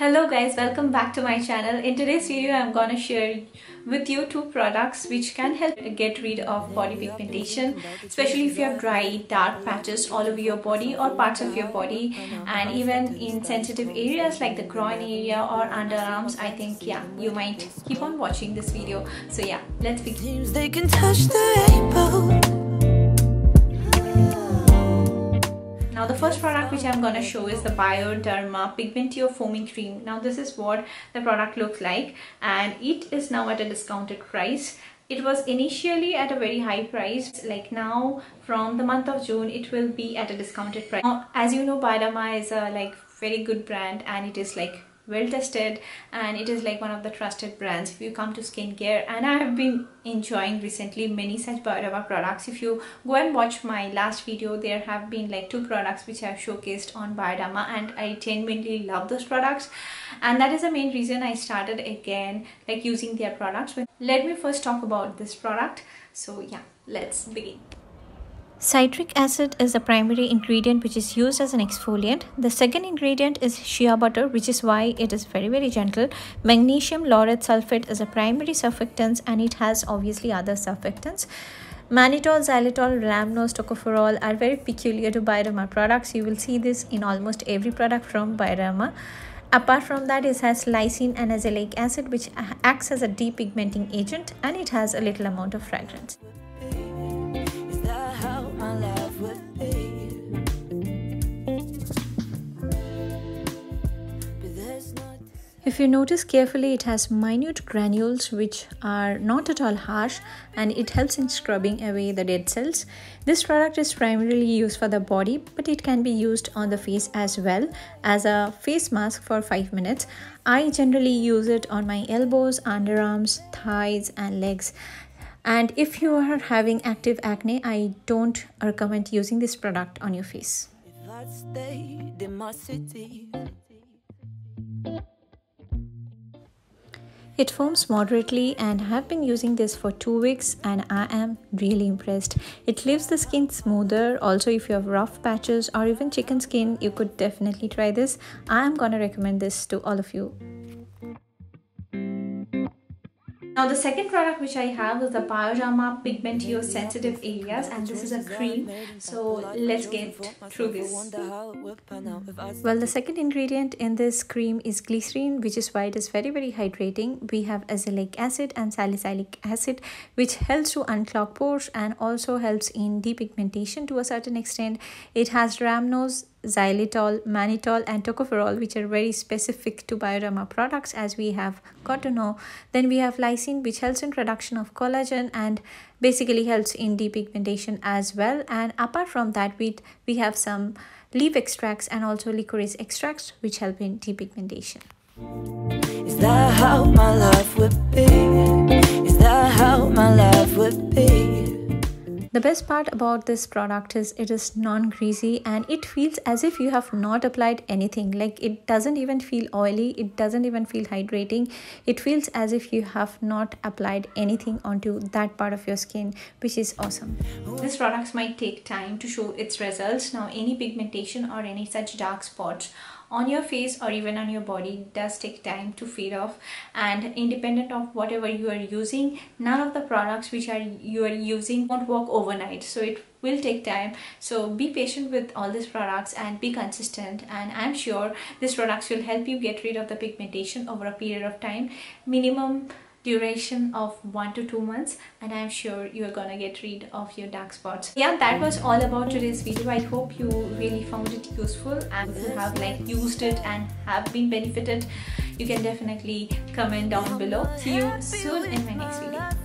Hello guys, welcome back to my channel. In today's video, I'm gonna share with you two products which can help get rid of body pigmentation, especially if you have dry, dark patches all over your body or parts of your body and even in sensitive areas like the groin area or underarms. I think, yeah, you might keep on watching this video. So yeah, let's begin. Now the first product which I'm gonna show is the Bioderma Pigmentio Foaming Cream. Now this is what the product looks like and it is now at a discounted price. It was initially at a very high price like now from the month of June it will be at a discounted price. Now as you know Bioderma is a like very good brand and it is like well tested and it is like one of the trusted brands. If you come to skincare and I have been enjoying recently many such Bioderma products. If you go and watch my last video there have been like two products which I have showcased on Bioderma and I genuinely love those products. And that is the main reason I started again like using their products. But let me first talk about this product. So yeah let's begin Citric acid is the primary ingredient which is used as an exfoliant. The second ingredient is shea butter which is why it is very very gentle. Magnesium laureth sulfate is a primary surfactant and it has obviously other surfactants. Mannitol, xylitol, rhamnose, tocopherol are very peculiar to Bioderma products. You will see this in almost every product from Bioderma. Apart from that, it has lysine and azelaic acid which acts as a depigmenting agent and it has a little amount of fragrance. You notice carefully, it has minute granules which are not at all harsh and it helps in scrubbing away the dead cells. This product is primarily used for the body but it can be used on the face as well as a face mask for 5 minutes. I generally use it on my elbows, underarms, thighs and legs. And if you are having active acne, I don't recommend using this product on your face. It foams moderately and I have been using this for two weeks and I am really impressed. It leaves the skin smoother. Also, if you have rough patches or even chicken skin, you could definitely try this. I am gonna recommend this to all of you. Now the second product which I have is the Bioderma Pigmentio Sensitive Areas and this is a cream. So let's get through this. Well the second ingredient in this cream is glycerin which is why it is very very hydrating. We have azelaic acid and salicylic acid which helps to unclog pores and also helps in depigmentation to a certain extent. It has rhamnose xylitol, mannitol and tocopherol which are very specific to Bioderma products as we have got to know. Then we have lysine which helps in production of collagen and basically helps in depigmentation as well and apart from that we, we have some leaf extracts and also licorice extracts which help in depigmentation. Is that how my life The best part about this product is it is non-greasy and it feels as if you have not applied anything. Like it doesn't even feel oily. It doesn't even feel hydrating. It feels as if you have not applied anything onto that part of your skin, which is awesome. This products might take time to show its results. Now any pigmentation or any such dark spots on your face or even on your body does take time to fade off. And independent of whatever you are using none of the products which are you are using won't work overnight. So it will take time. So be patient with all these products and be consistent. And i'm sure these products will help you get rid of the pigmentation over a period of time. Minimum duration of one to two months and i'm sure you're gonna get rid of your dark spots. Yeah that was all about today's video. I hope you really found it useful and you have like used it and have been benefited. You can definitely comment down below. See you soon in my next video